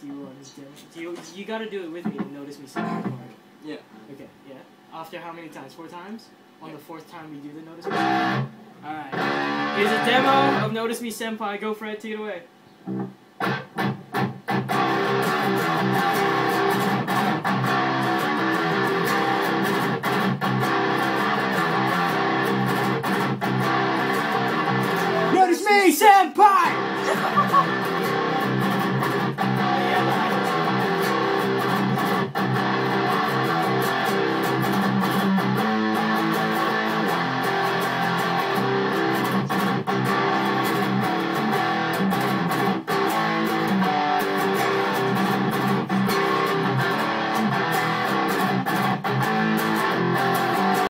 Do you want to do it. Do you, you got to do it with me and notice me saying. Yeah. Okay, yeah. After how many times? Four times? On yeah. the fourth time we do the notice me senpai? Alright. Here's a demo of Notice Me Senpai. Go Fred, take it away. Notice me, Senpai!